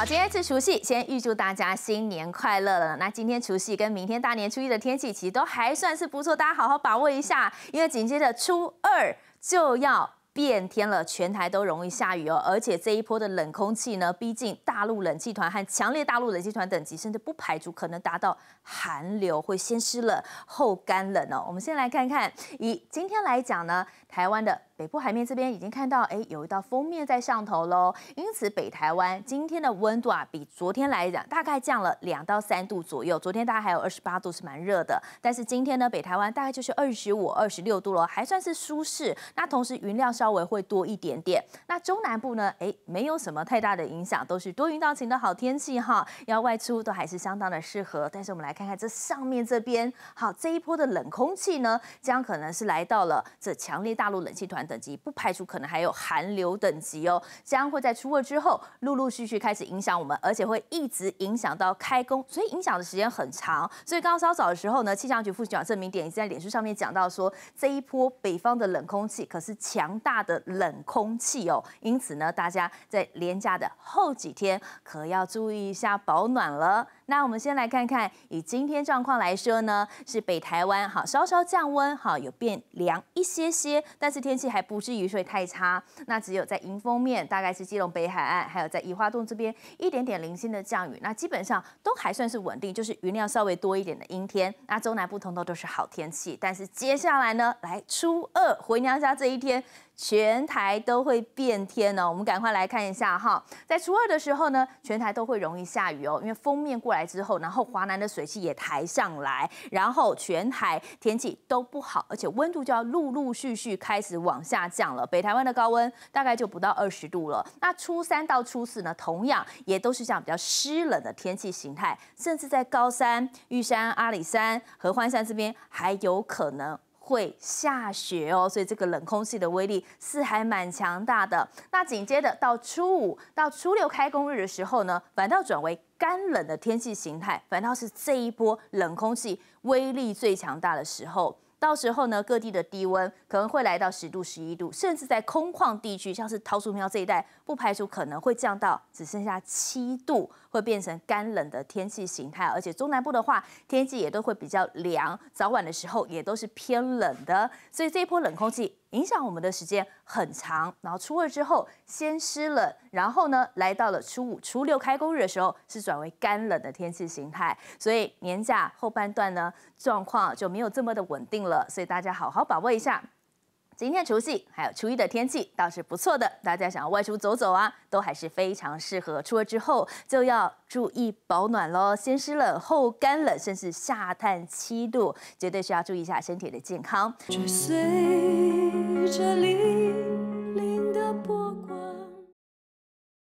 好，今天是除夕，先预祝大家新年快乐了。那今天除夕跟明天大年初一的天气其实都还算是不错，大家好好把握一下，因为紧接着初二就要。变天了，全台都容易下雨哦，而且这一波的冷空气呢，逼近大陆冷气团和强烈大陆冷气团等级，甚至不排除可能达到寒流，会先湿冷后干冷哦。我们先来看看，以今天来讲呢，台湾的北部海面这边已经看到，哎，有一道封面在上头喽，因此北台湾今天的温度啊，比昨天来讲大概降了两到三度左右。昨天大概还有二十八度，是蛮热的，但是今天呢，北台湾大概就是二十五、二十六度了，还算是舒适。那同时云量。稍微会多一点点，那中南部呢？哎，没有什么太大的影响，都是多云到晴的好天气哈。要外出都还是相当的适合。但是我们来看看这上面这边，好，这一波的冷空气呢，将可能是来到了这强烈大陆冷气团等级，不排除可能还有寒流等级哦。将会在初二之后陆陆续续开始影响我们，而且会一直影响到开工，所以影响的时间很长。所以刚刚稍早的时候呢，气象局副局长郑明典也在脸书上面讲到说，这一波北方的冷空气可是强大。大的冷空气哦，因此呢，大家在连假的后几天可要注意一下保暖了。那我们先来看看，以今天状况来说呢，是北台湾好稍稍降温，好有变凉一些些，但是天气还不至于会太差。那只有在迎风面，大概是基隆北海岸，还有在宜花洞这边一点点零星的降雨，那基本上都还算是稳定，就是云量稍微多一点的阴天。那中南部通通都是好天气，但是接下来呢，来初二回娘家这一天，全台都会变天哦。我们赶快来看一下哈，在初二的时候呢，全台都会容易下雨哦，因为封面过来。之后，然后华南的水汽也抬上来，然后全台天气都不好，而且温度就要陆陆续续开始往下降了。北台湾的高温大概就不到二十度了。那初三到初四呢，同样也都是这样比较湿冷的天气形态，甚至在高山、玉山、阿里山、合欢山这边还有可能。会下雪哦，所以这个冷空气的威力是还蛮强大的。那紧接着到初五到初六开工日的时候呢，反倒转为干冷的天气形态，反倒是这一波冷空气威力最强大的时候。到时候呢，各地的低温可能会来到十度、十一度，甚至在空旷地区，像是桃树苗这一带，不排除可能会降到只剩下七度，会变成干冷的天气形态。而且中南部的话，天气也都会比较凉，早晚的时候也都是偏冷的，所以这一波冷空气。影响我们的时间很长，然后初二之后先湿冷，然后呢来到了初五、初六开工日的时候是转为干冷的天气形态，所以年假后半段呢状况就没有这么的稳定了，所以大家好好把握一下。今天除夕还有初一的天气倒是不错的，大家想要外出走走啊，都还是非常适合。初二之后就要注意保暖喽，先湿冷后干冷，甚至下探七度，绝对需要注意一下身体的健康。追随着。